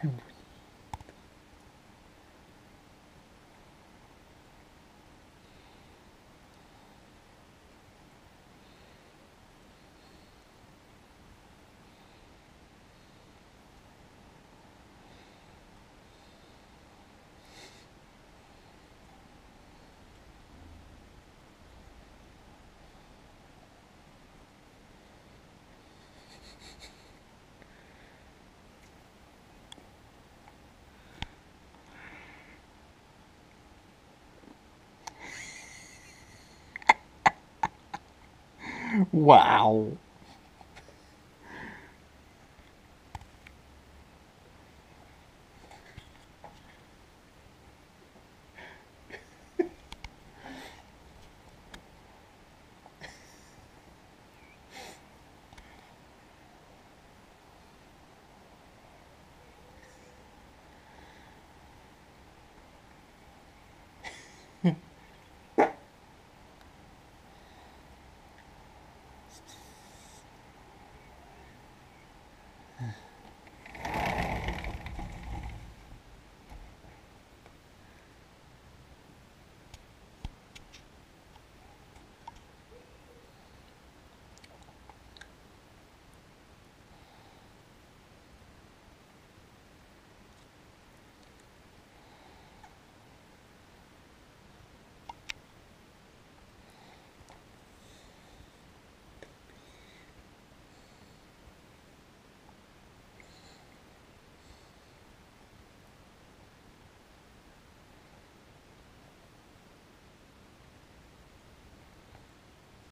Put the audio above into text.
Time to Wow.